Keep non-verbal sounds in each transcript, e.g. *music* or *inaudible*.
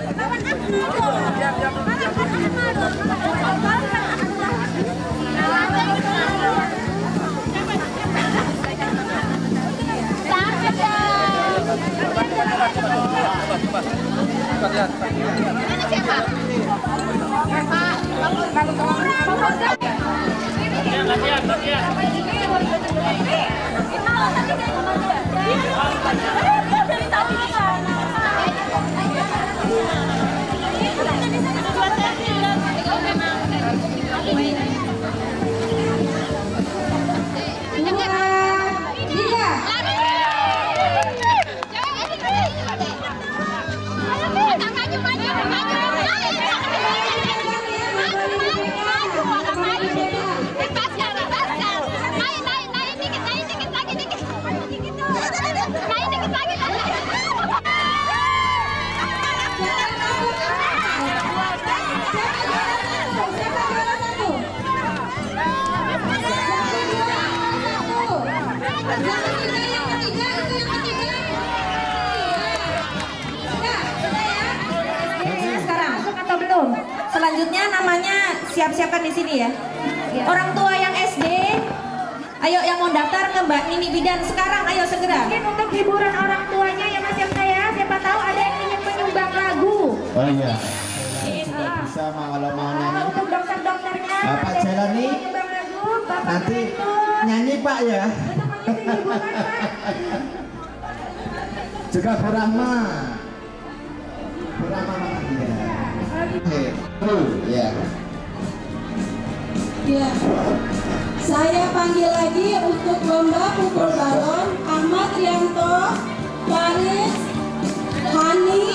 Sekarang Selanjutnya namanya siap-siapkan di sini ya. Orang tua yang SD, ayo yang mau daftar ke Mbak Nini Bidan sekarang, ayo segera. Mungkin untuk hiburan orang tuanya ya Mas Yamta ya. Siapa tahu ada yang ingin menyumbang lagu. Oh iya. Bisa mau kalau mau nyanyi. untuk dokter-dokternya. Bapak Jelani, Bapak Nanti nyanyi Pak ya. Untuk mengisi hiburan Pak. Juga Bu Rahma. Ya. Ya. Saya panggil lagi untuk lomba pukul balon Ahmad Rianto, Faris, Hani,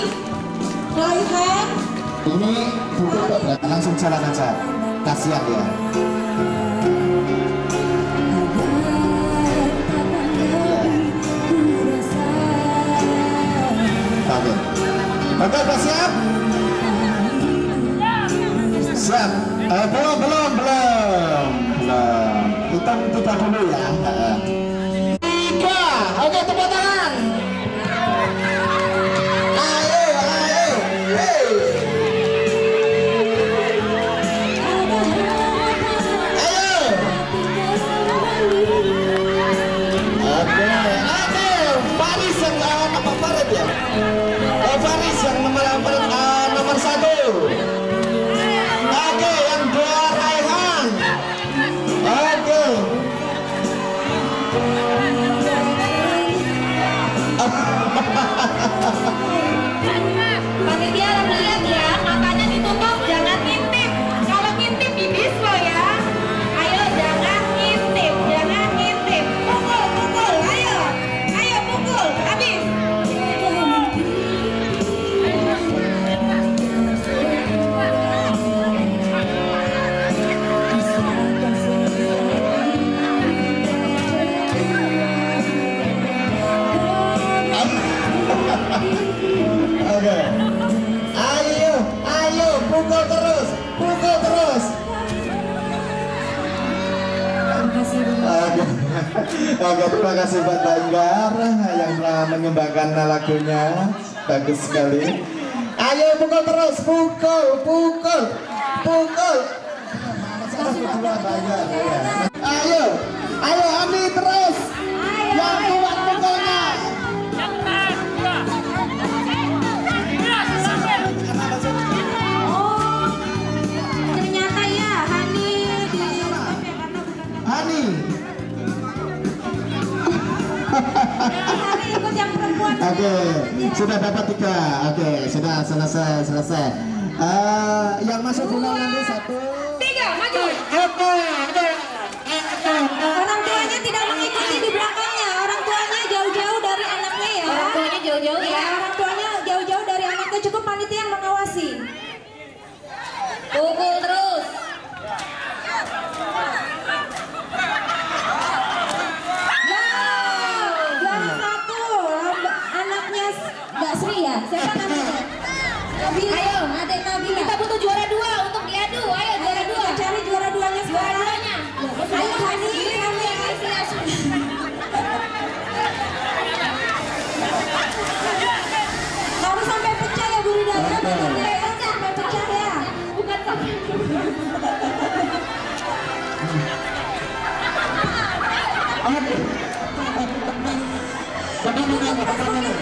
Raihan, Ini berarti langsung jalan aja. Kasihan ya. Oke, udah siap? Siap. Eh, belum, belum, belum. Belum. Kita kita dulu ya. Tiga. Oke, tepuk tangan. Oke, terima kasih buat Mbak Inggar yang telah mengembangkan lagunya. Bagus sekali. Ayo pukul terus, pukul, pukul, pukul. Ayo, ayo Ami terus. Sudah dapat tiga. Oke, sudah selesai, selesai. Eh, yang masuk final nanti satu. Tiga, maju. Oke, oke.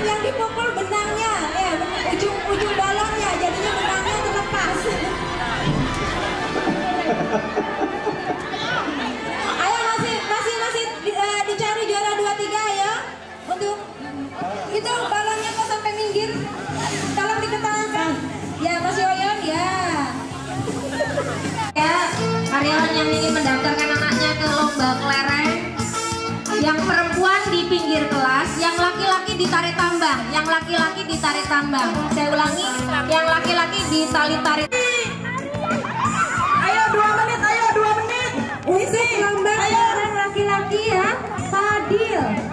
yang dipukul benangnya, ya ujung-ujung bolongnya, jadinya benangnya terlepas. yang ingin mendaftarkan anaknya ke lomba kelereng. Yang perempuan di pinggir kelas yang laki-laki ditarik tambang yang laki-laki ditarik tambang. Saya ulangi yang laki-laki ditarik tarik. Ayo dua menit ayo dua menit. Isi ayo laki-laki ya Fadil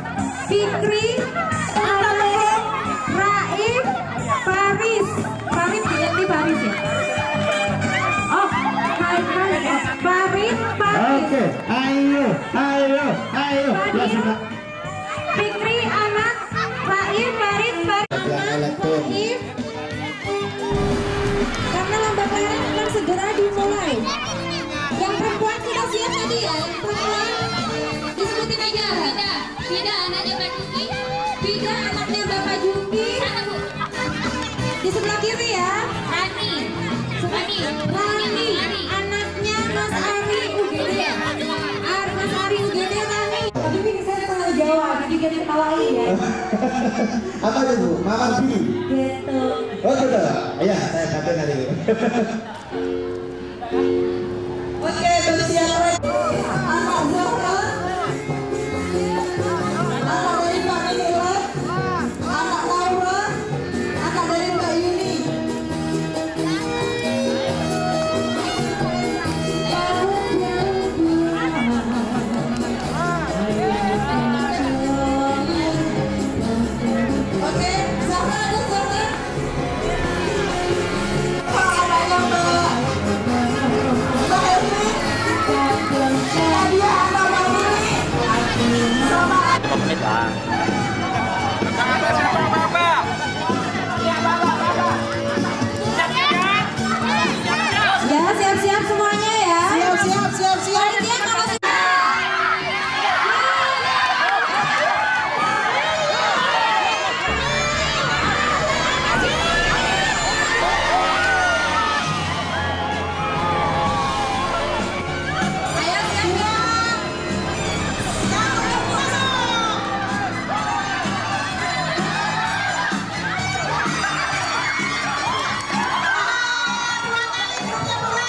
Rani, anaknya Mas Ari UGD. Ar Mas Ari UGD Rani. Ini saya tahu Jawa, jadi jadi ketawain ya. *laughs* Apa itu Bu? Mawar biru. Gitu. Oh gitu. Iya, saya sampai nanti. *laughs*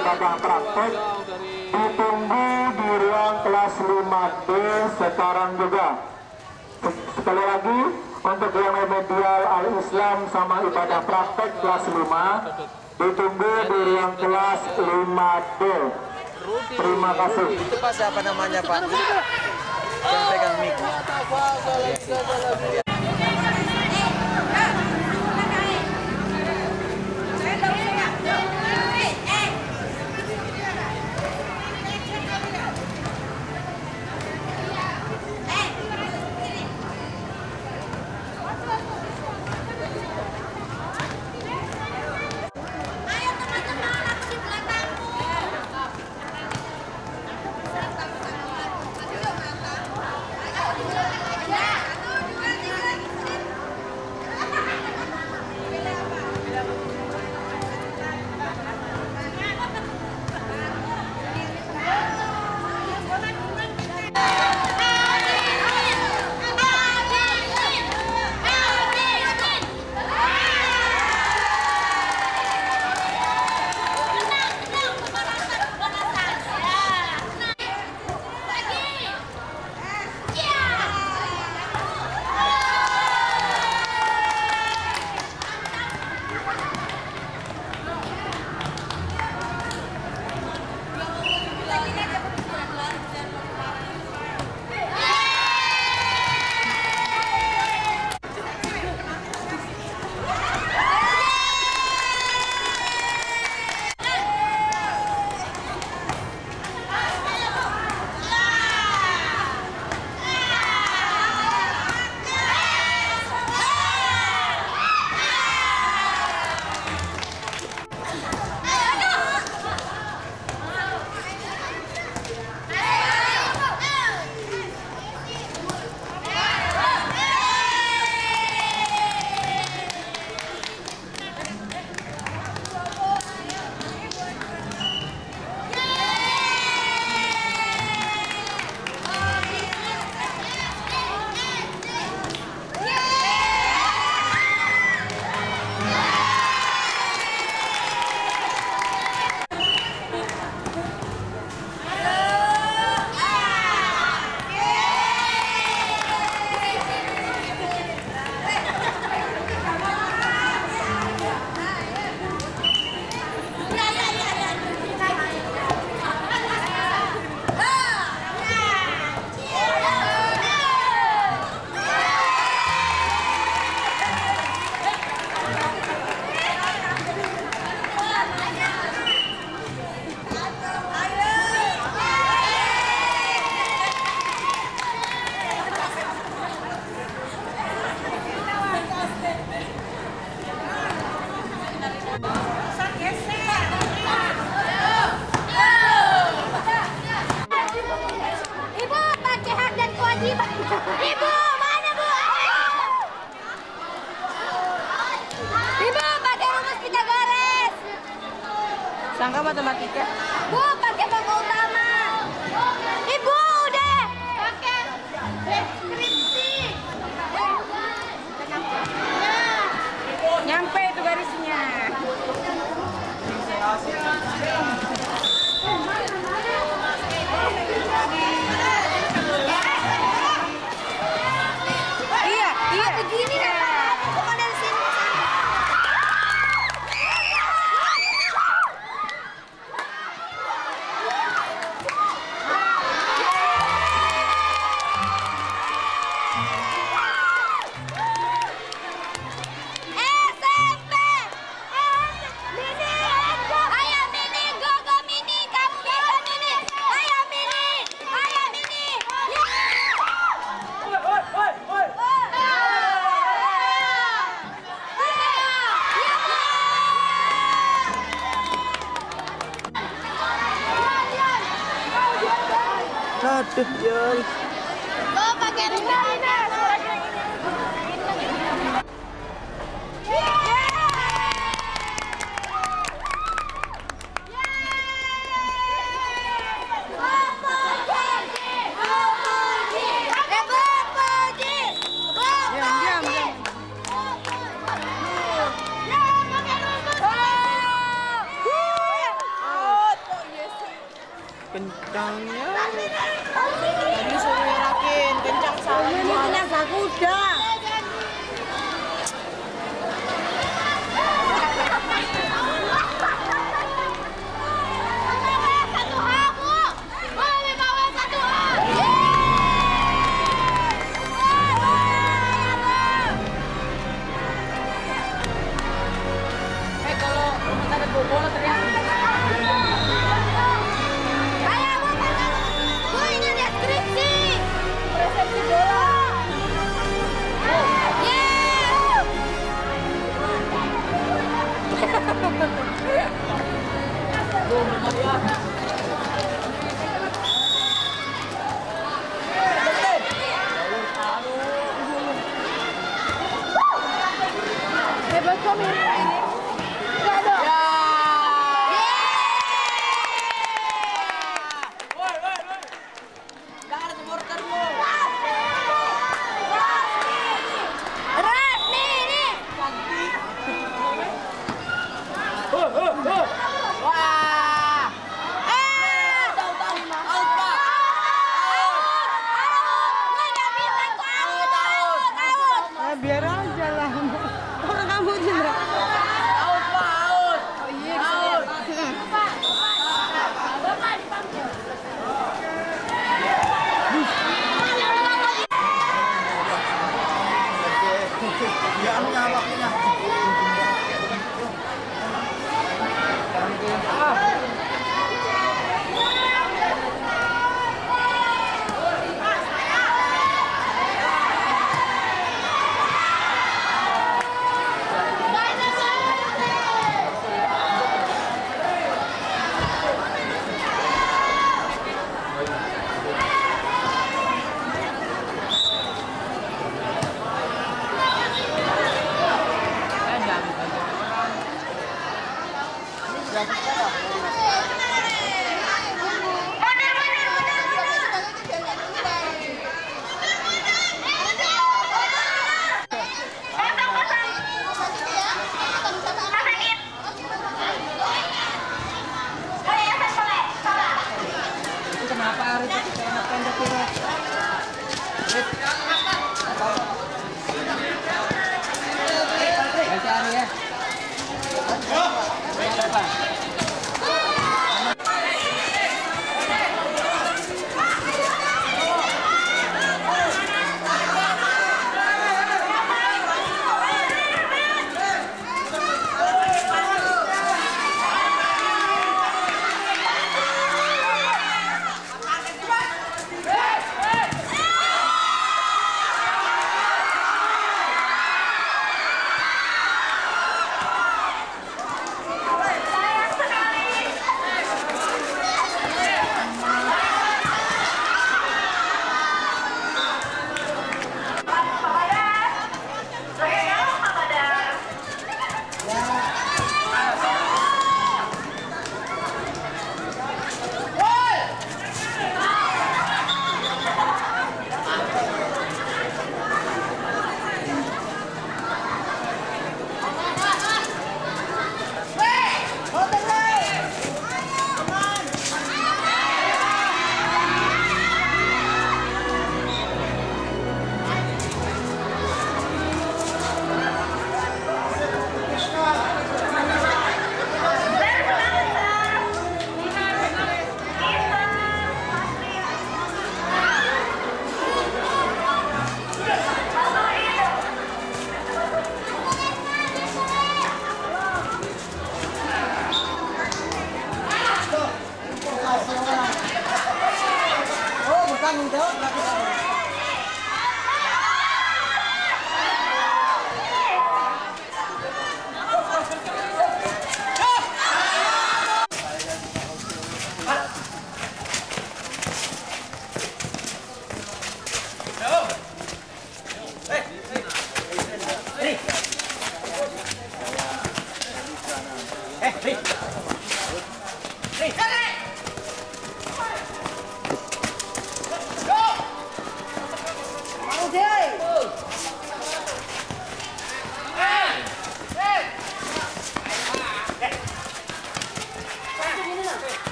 ibadah praktek ditunggu di ruang kelas 5D sekarang juga sekali lagi untuk yang remedial al-Islam sama ibadah praktek kelas 5 ditunggu di ruang kelas 5D terima kasih Itu Pak siapa namanya Pak? Yang pegang mic.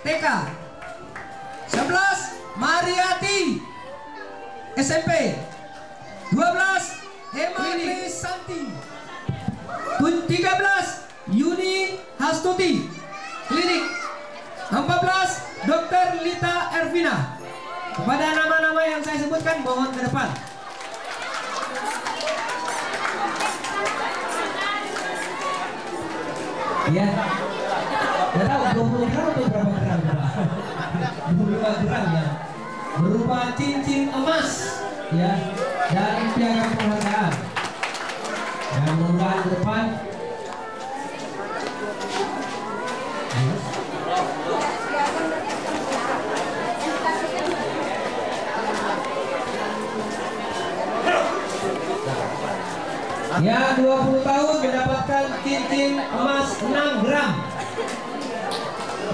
TK Sebelas Mariati. SMP Dua belas Emily Santi. Tiga belas Yuni Hastuti. Klinik. Empat belas Dr. Lita Ervina. Kepada nama-nama yang saya sebutkan mohon ke depan. Ya. Tahu 20 gram atau berapa Bulura Gerang ya berupa cincin emas ya dan piagam penghargaan. Dan mudah ke depan. Ya, 20 tahun mendapatkan cincin emas 6 gram.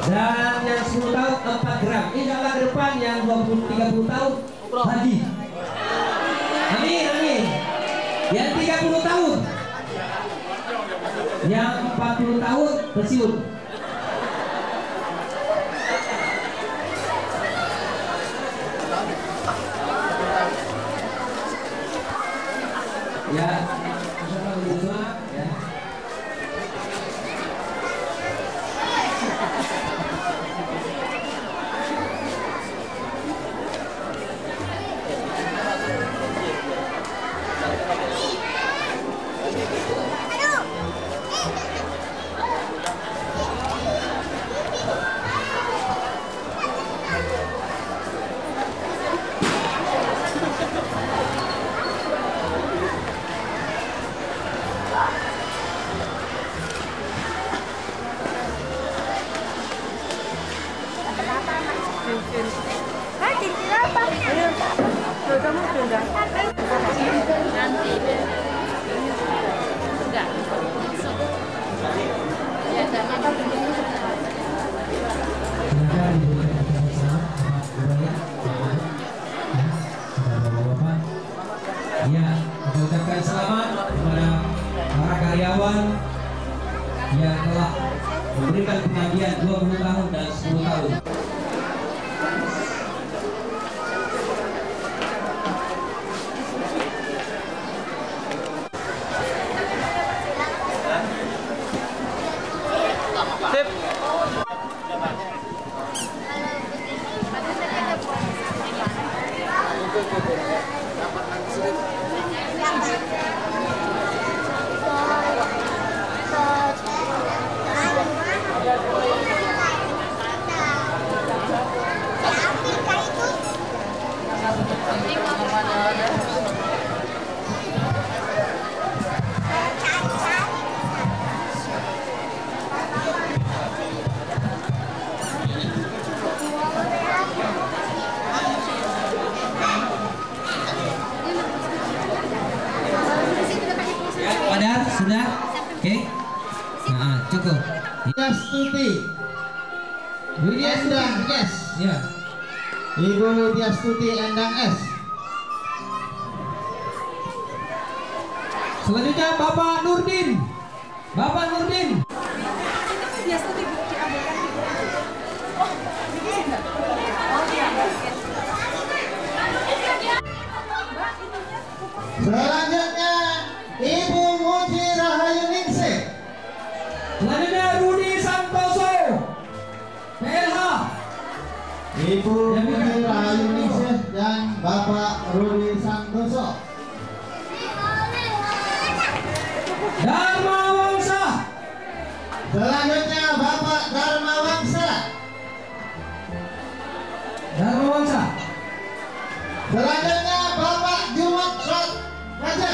Dan yang 10 tahun 4 gram. Insya Allah ke depan yang 20 30 tahun haji. Amin, amin. Yang 30 tahun. Yang 40 tahun pensiun. Ya. Dharma Wangsa. Selanjutnya Bapak Dharma Wangsa. Dharma Wangsa. Selanjutnya Bapak Jumat Raja.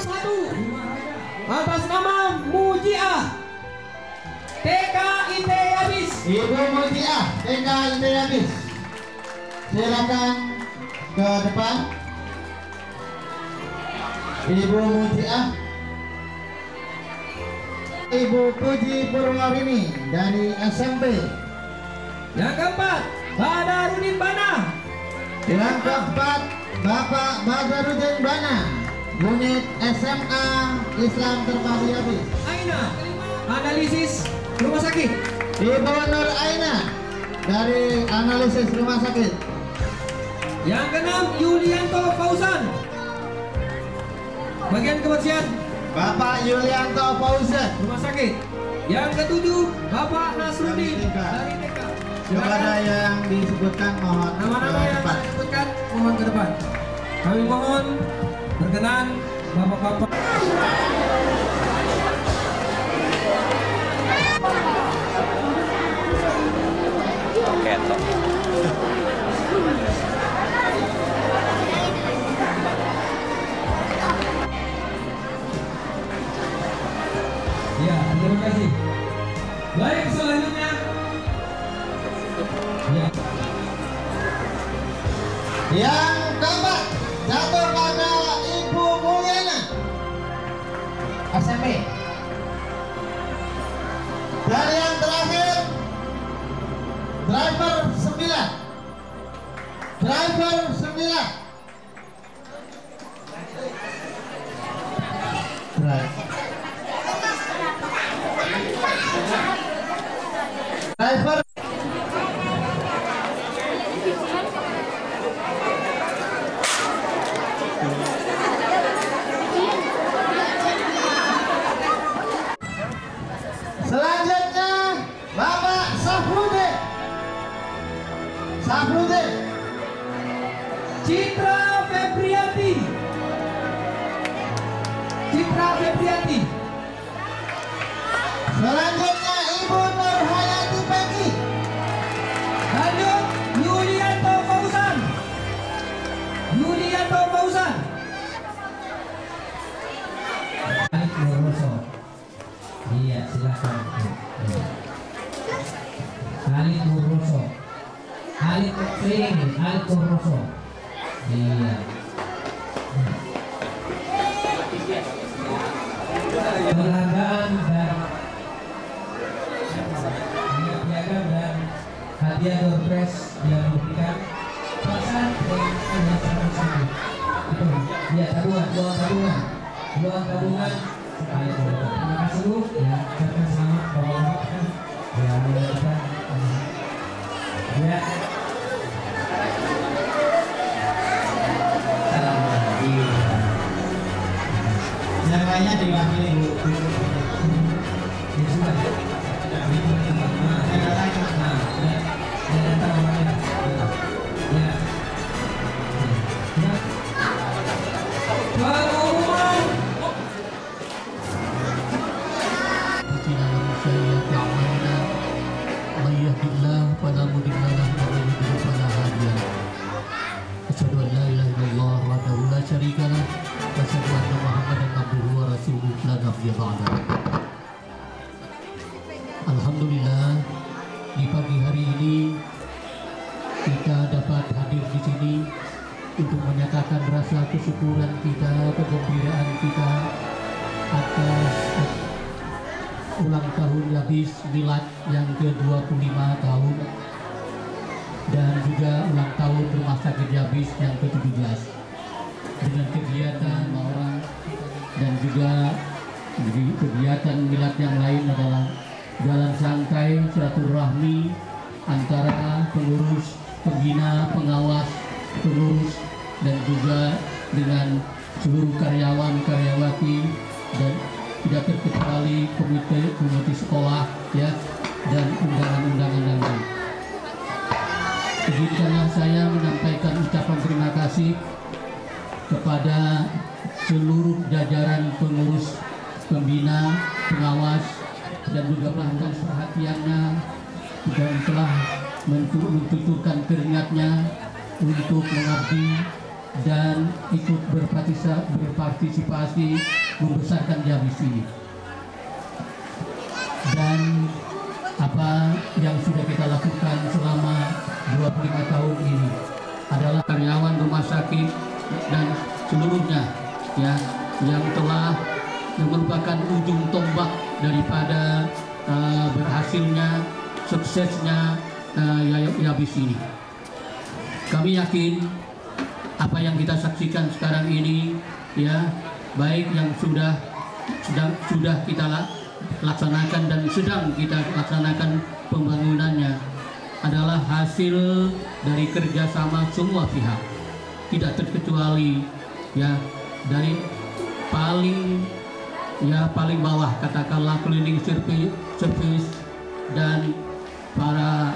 Satu. Atas nama Mujiah. TK IT Abis. Ibu Mujiah TK IT Habis. Silakan ke depan. Ibu Mujiah. Ibu Puji Purwarini dari SMP. Yang keempat, Badarudin Bana. Yang keempat, Bapak Badarudin Bana, unit SMA Islam Terpadu Habis. Aina. Analisis rumah sakit. Ibu Nur Aina dari analisis rumah sakit. Yang keenam, Yulianto Fauzan. Bagian kebersihan Bapak Yulianto Fauzan rumah sakit. Yang ketujuh, Bapak Nasruddin Dari TK. kepada yang disebutkan mohon Nama-nama ke yang depan. saya sebutkan mohon ke depan. Kami mohon berkenan Bapak-bapak. Ketok. Ini Alif Nurroso. Iya. Alhamdulillah di pagi hari ini kita dapat hadir di sini untuk menyatakan rasa kesyukuran kita, kegembiraan kita atas ulang tahun Yabis Milad yang ke-25 tahun dan juga ulang tahun Rumah Sakit Yabis yang ke-17. Dengan kegiatan orang dan juga kegiatan milad yang lain adalah jalan santai silaturahmi antara pengurus, pembina, pengawas, pengurus dan juga dengan seluruh karyawan karyawati dan tidak terkecuali komite komite sekolah ya dan undangan-undangan lain. Izinkanlah saya menyampaikan ucapan terima kasih kepada seluruh jajaran pengurus, pembina, pengawas, dan juga pelanggan perhatiannya dan telah mentuturkan keringatnya untuk mengabdi dan ikut berpartisipasi membesarkan Jabis ini. Dan apa yang sudah kita lakukan selama 25 tahun ini adalah karyawan rumah sakit dan seluruhnya ya yang telah merupakan ujung tombak daripada uh, berhasilnya suksesnya uh, Ya- Yabis ini. Kami yakin apa yang kita saksikan sekarang ini ya baik yang sudah sedang sudah kita la- laksanakan dan sedang kita laksanakan pembangunannya adalah hasil dari kerjasama semua pihak tidak terkecuali ya dari paling ya paling bawah katakanlah cleaning service, dan para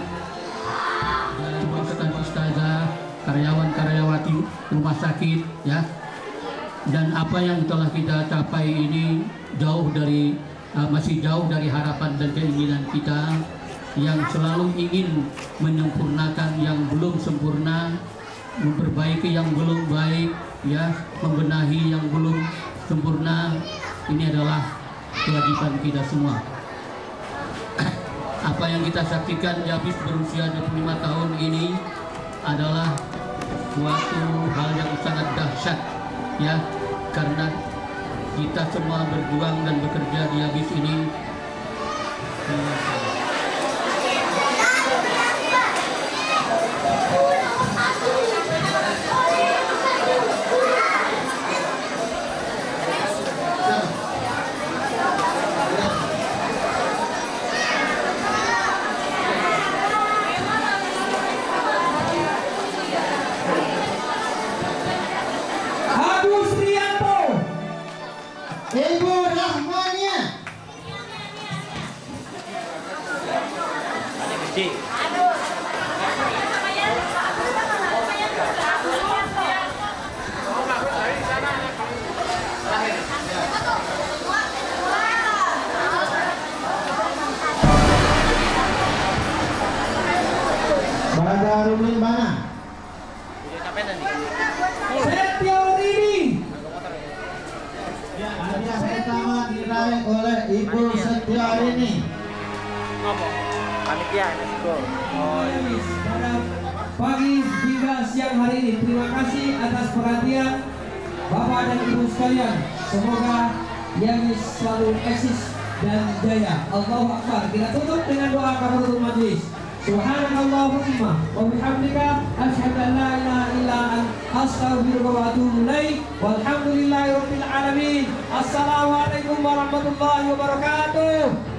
dan ustaz ustazah karyawan-karyawati rumah sakit ya. Dan apa yang telah kita capai ini jauh dari uh, masih jauh dari harapan dan keinginan kita yang selalu ingin menyempurnakan yang belum sempurna memperbaiki yang belum baik ya membenahi yang belum sempurna ini adalah kewajiban kita semua. Apa yang kita saksikan Jabis berusia 25 tahun ini adalah suatu hal yang sangat dahsyat ya. Karena kita semua berjuang dan bekerja di Jabis ini أستغفرك وأتوب إليك والحمد لله رب العالمين. السلام عليكم ورحمة الله وبركاته.